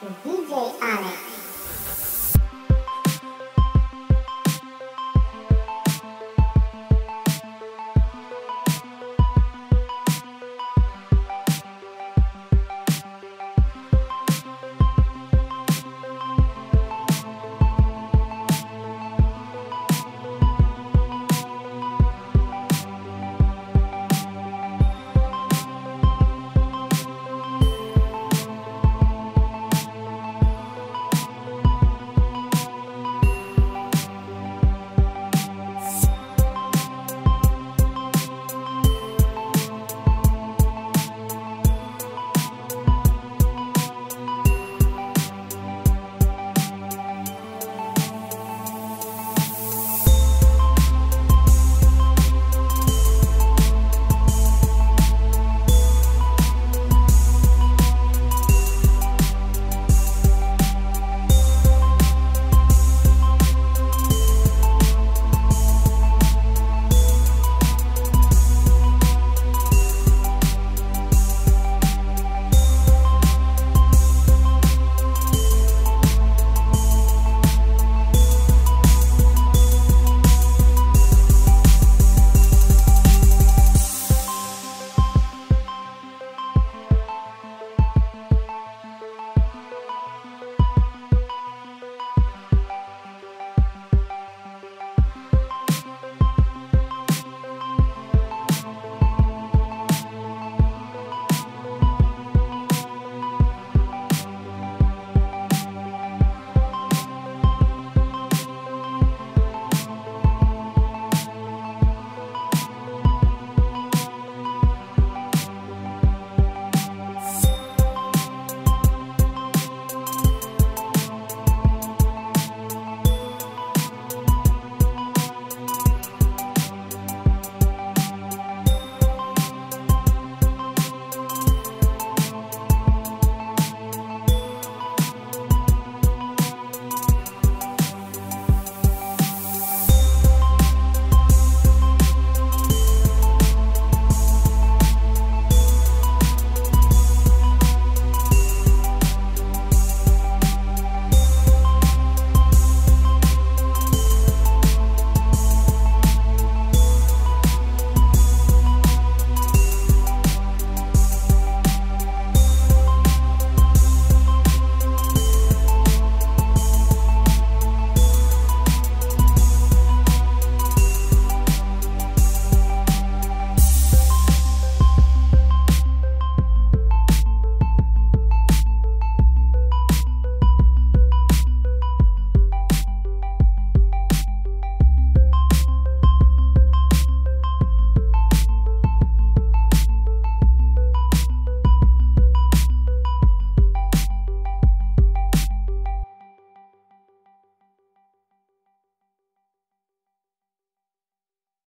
DJ Alex.